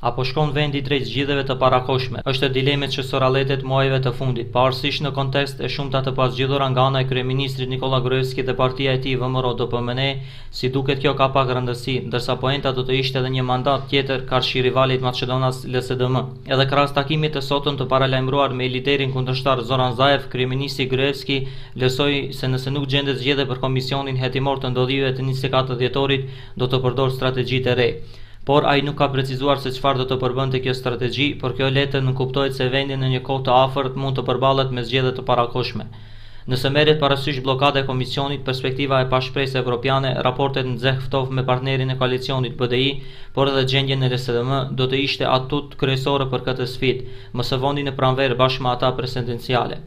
Apo shkon vendi drejt zgjedhjeve të parakohshme? Është dilemë që sorollatet muajve të fundit, pavarësisht kontesteve të shumta të pazgjidhura nga ana e kryeministrit Nikolla Gruevski dhe partia e tij VMRO-DPMNE, si duket kjo ka pak rëndësi, ndërsa poenta do të ishte edhe një mandat tjetër karshi rivalit maqedonas LSDM. Edhe krahas takimit të sotëm të paralajmëruar me liderin kundërshtar Zoran Zaev, kryeministri Gruevski vlerësoi se nëse nuk gjendet zgjidhje për komisionin hetimor të ndodhive të njëzet e katër dhjetorit, do të përdorë strategji të re. Por ai nuk ka precizuar se çfarë do të përbënte kjo strategji, por kjo lë të nënkuptohet se vendi në një kohë të afërt mund të përballet me zgjedhje të parakohshme. Nëse merret parasysh bllokada e Komisionit, perspektiva e pashpresë evropiane, raportet nxehtë ftohtë me partnerin e koalicionit, BDI, por edhe gjendja në LSDM, do të ishte atut kryesore për këtë sfidë, më së voni në pranverë bashkë me ata presidenciale.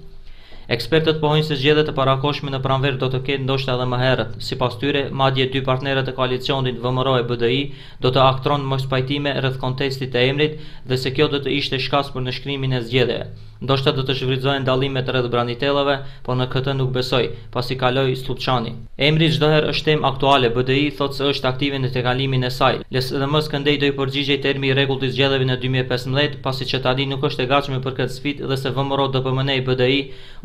Ekspertët pohojnë se zgjedhje të parakohshme në pranverë do të ketë ndoshta edhe më herët. Sipas tyre, madje dy partnerët e koalicionit VMRO e BDI do të aktrojnë mospajtime rreth kontestit të emrit dhe se kjo do të ishte shkas për nënshkrimin e zgjedhjeve. Ndoshta do të shfrytëzohen dallimet rreth branitellave, por në këtë nuk besoj, pasi kaloi Sllupçani. Emri çdo herë është temë aktuale, BDI thotë se është aktive në tejkalimin e saj. LSDM-së këndej do i përgjigjej termi i rregullt i zgjedhjeve në dy mijë e pesëmbëdhjetë, pasi që tani nuk është e gatshme për këtë sfidë dhe se VMRO-DPMNE BDI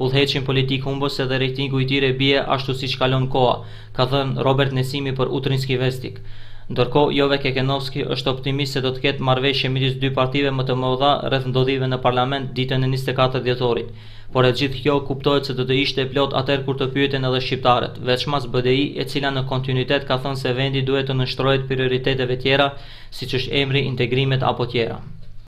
udhëheqin politikë humbëse dhe rejtingu i tyre bie ashtu siç kalon koha, ka thënë Robert Nesimi për Utrinski Vesnik. Ndërkohë, Jove Kekenovski është optimist se do të ketë marrëveshje midis dy partive më të mëdha rreth ndodhive në parlament ditën e njëzet e katër dhjetorit. Por e gjithë kjo kuptohet se do të ishte e plotë atëherë kur të pyeten edhe shqiptarët, veçmas BDI, e cila në kontinuitet ka thënë se vendi duhet t'u nënshtrohet prioriteteve tjera, siç është emri, integrimet apo tjera.